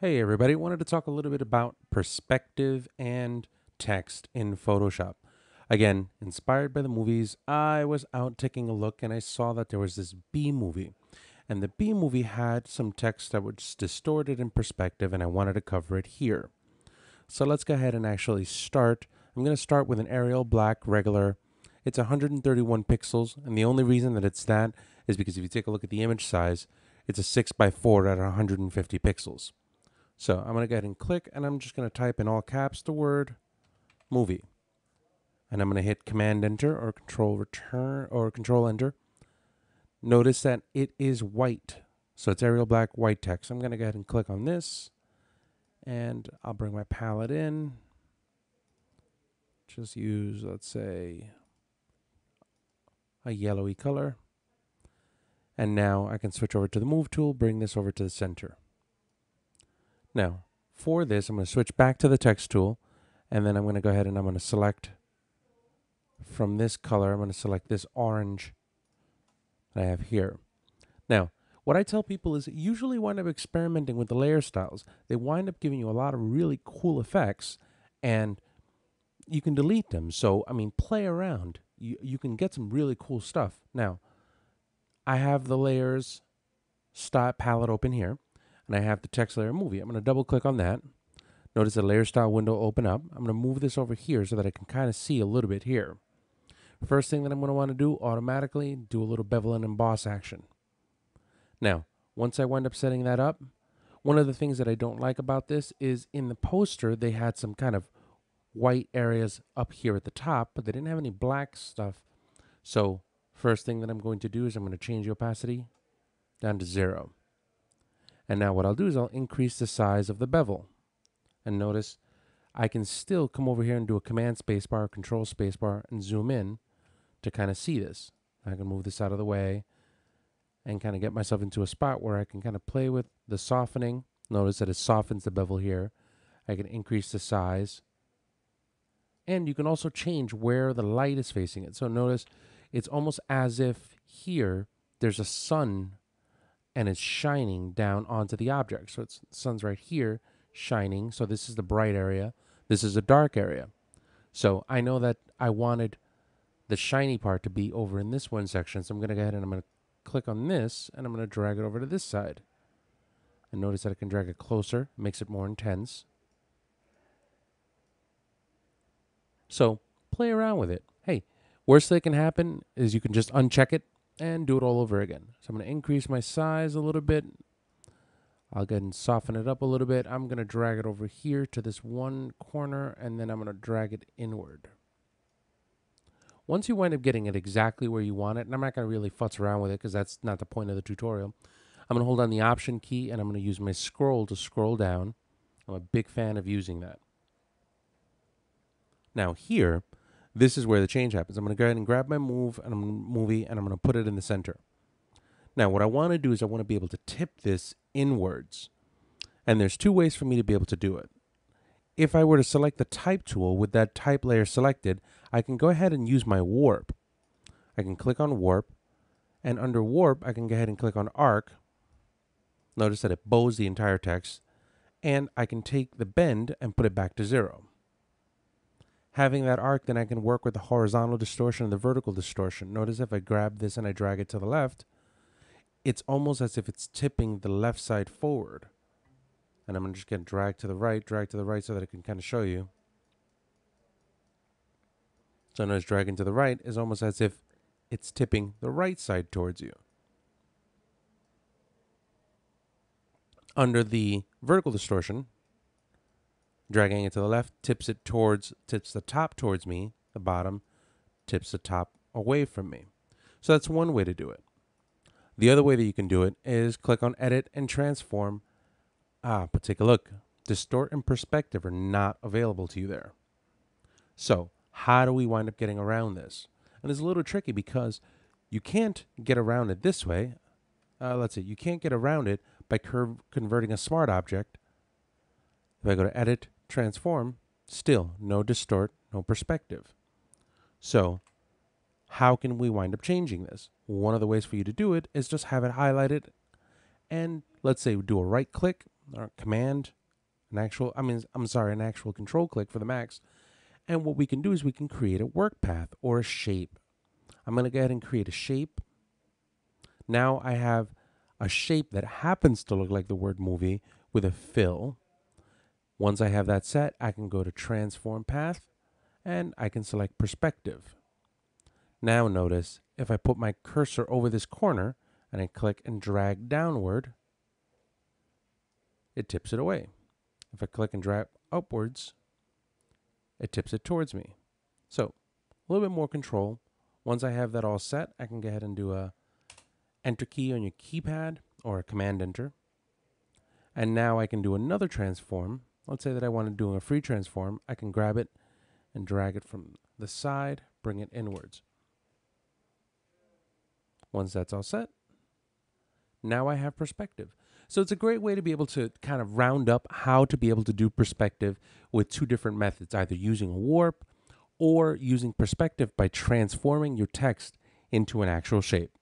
Hey everybody, wanted to talk a little bit about perspective and text in Photoshop. Again, inspired by the movies, I was out taking a look and I saw that there was this B movie. And the B movie had some text that was distorted in perspective and I wanted to cover it here. So let's go ahead and actually start. I'm going to start with an Arial Black regular. It's 131 pixels and the only reason that it's that is because if you take a look at the image size, it's a 6 by 4 at 150 pixels. So I'm going to go ahead and click, and I'm just going to type in all caps the word movie. And I'm going to hit Command Enter or Control Return or Control Enter. Notice that it is white. So it's Arial Black white text. I'm going to go ahead and click on this. And I'll bring my palette in. Just use, let's say, a yellowy color. And now I can switch over to the Move tool, bring this over to the center. Now, for this, I'm going to switch back to the text tool, and then I'm going to go ahead and I'm going to select from this color, I'm going to select this orange that I have here. Now, what I tell people is usually wind up experimenting with the layer styles. They wind up giving you a lot of really cool effects, and you can delete them. So, I mean, play around. You, you can get some really cool stuff. Now, I have the layers style palette open here and I have the text layer movie. I'm going to double click on that. Notice the layer style window open up. I'm going to move this over here so that I can kind of see a little bit here. First thing that I'm going to want to do automatically, do a little bevel and emboss action. Now, once I wind up setting that up, one of the things that I don't like about this is in the poster, they had some kind of white areas up here at the top, but they didn't have any black stuff. So First thing that I'm going to do is I'm going to change the opacity down to zero. And now what I'll do is I'll increase the size of the bevel. And notice I can still come over here and do a command spacebar, control spacebar, and zoom in to kind of see this. I can move this out of the way and kind of get myself into a spot where I can kind of play with the softening. Notice that it softens the bevel here. I can increase the size. And you can also change where the light is facing it. So notice it's almost as if here there's a sun and it's shining down onto the object. So it's sun's right here shining. So this is the bright area. This is a dark area. So I know that I wanted the shiny part to be over in this one section. So I'm going to go ahead and I'm going to click on this and I'm going to drag it over to this side. And notice that I can drag it closer, makes it more intense. So play around with it. Hey, Worst that can happen is you can just uncheck it and do it all over again. So I'm going to increase my size a little bit. I'll go ahead and soften it up a little bit. I'm going to drag it over here to this one corner and then I'm going to drag it inward. Once you wind up getting it exactly where you want it, and I'm not going to really futz around with it because that's not the point of the tutorial, I'm going to hold on the Option key and I'm going to use my scroll to scroll down. I'm a big fan of using that. Now here, this is where the change happens. I'm going to go ahead and grab my move and I'm movie and I'm going to put it in the center. Now, what I want to do is I want to be able to tip this inwards. And there's two ways for me to be able to do it. If I were to select the type tool with that type layer selected, I can go ahead and use my warp. I can click on warp and under warp, I can go ahead and click on arc. Notice that it bows the entire text and I can take the bend and put it back to zero having that arc, then I can work with the horizontal distortion and the vertical distortion. Notice if I grab this and I drag it to the left, it's almost as if it's tipping the left side forward. And I'm just going to just get drag to the right, drag to the right so that I can kind of show you. So notice dragging to the right is almost as if it's tipping the right side towards you. Under the vertical distortion, dragging it to the left tips it towards tips the top towards me the bottom tips the top away from me. So that's one way to do it. The other way that you can do it is click on edit and transform. Ah but take a look. Distort and perspective are not available to you there. So how do we wind up getting around this? And it's a little tricky because you can't get around it this way. Uh, let's see. You can't get around it by curve converting a smart object. If I go to edit transform, still no distort, no perspective. So, how can we wind up changing this? One of the ways for you to do it is just have it highlighted and let's say do a right click, or command, an actual, I mean, I'm sorry, an actual control click for the Macs. And what we can do is we can create a work path or a shape. I'm going to go ahead and create a shape. Now I have a shape that happens to look like the word movie with a fill. Once I have that set, I can go to transform path and I can select perspective. Now notice if I put my cursor over this corner and I click and drag downward, it tips it away. If I click and drag upwards, it tips it towards me. So a little bit more control. Once I have that all set, I can go ahead and do a enter key on your keypad or a command enter. And now I can do another transform. Let's say that I want to do a free transform. I can grab it and drag it from the side, bring it inwards. Once that's all set, now I have perspective. So it's a great way to be able to kind of round up how to be able to do perspective with two different methods, either using a warp or using perspective by transforming your text into an actual shape.